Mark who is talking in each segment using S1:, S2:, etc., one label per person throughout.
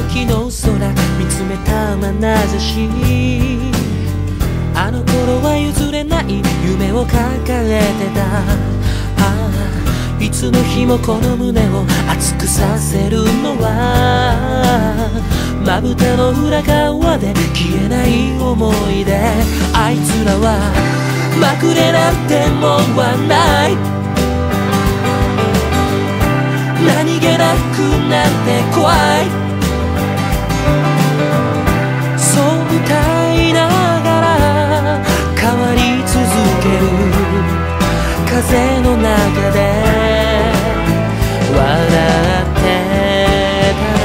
S1: 黄昏時の空見つめた眼差しあの頃は譲れない夢を抱えてた。いつの日もこの胸を熱くさせるのは。まぶたの裏側で消えない思い出あいつらはまくれなんてもんはない。何気なくなんて怖い。続ける風の中で笑ってたら。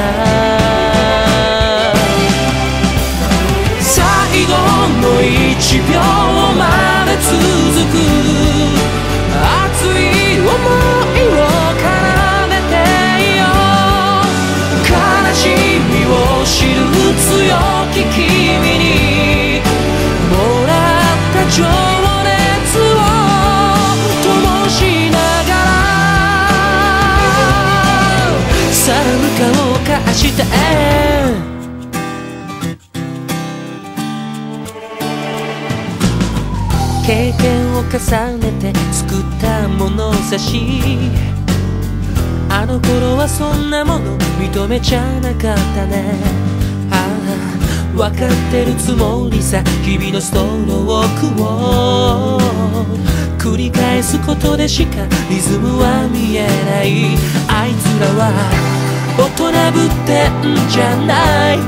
S1: 最後の1秒まで続く熱い想い。か明日へ経験を重ねて作った物差し。あの頃はそんなもの認めちゃなかったね。ああ分かってるつもりさ。日々のストロークを繰り返すことでしかリズムは見えない。あいつらは大人ぶってんじゃない。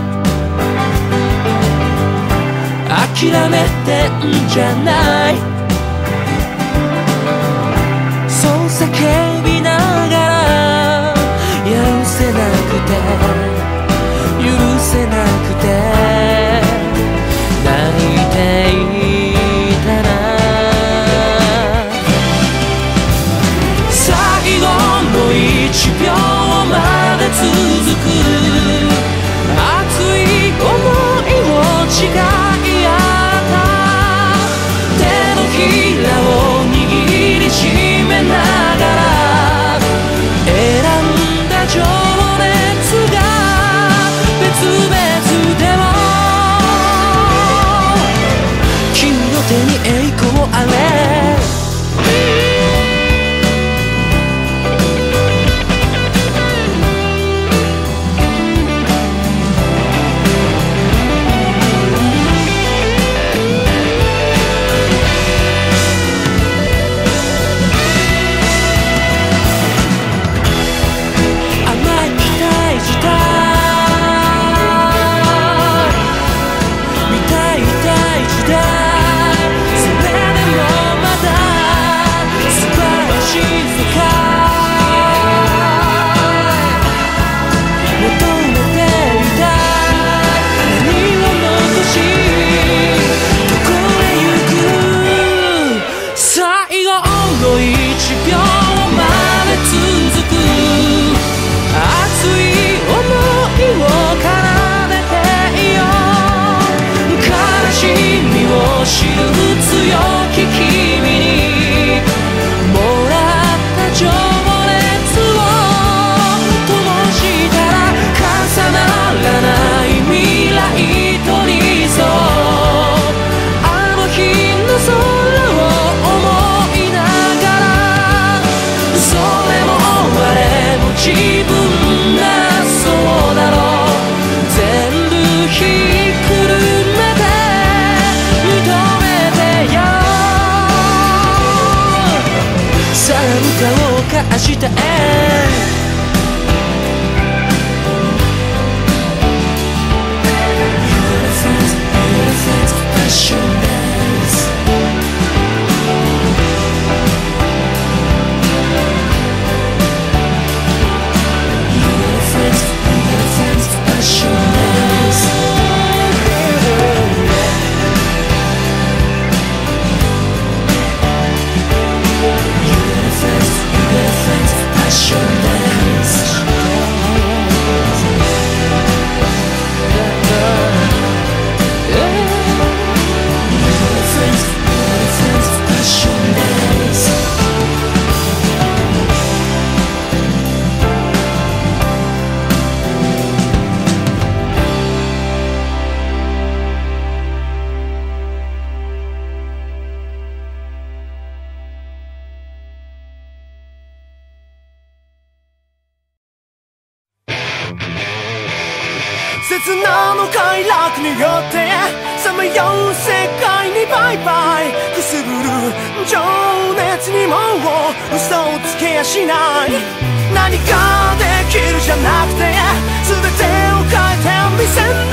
S1: 諦めてんじゃない。に栄光あれの一秒まで続く。熱い想いを奏でてよ悲しみを知る強れも自分がそうだろう。全部ひっくるめて認めてよ。さあ向かおうか明日へ Passion
S2: 刹那の快楽によって。さまよう世界にバイバイ。くすぶる情熱にも嘘をつけやしない。何かできるじゃなくて全てを変えてみせる